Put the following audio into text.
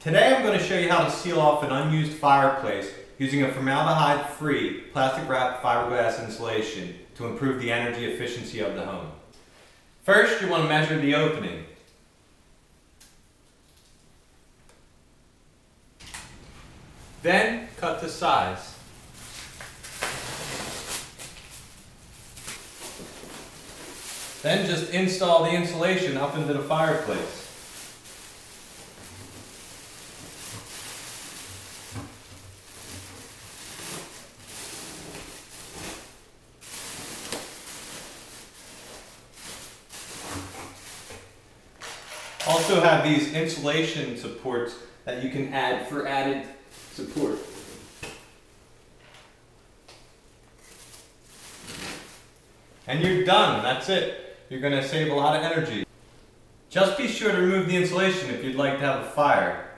Today I'm going to show you how to seal off an unused fireplace using a formaldehyde-free plastic wrapped fiberglass insulation to improve the energy efficiency of the home. First you want to measure the opening. Then cut the size. Then just install the insulation up into the fireplace. Also have these insulation supports that you can add for added support. And you're done, that's it. You're gonna save a lot of energy. Just be sure to remove the insulation if you'd like to have a fire.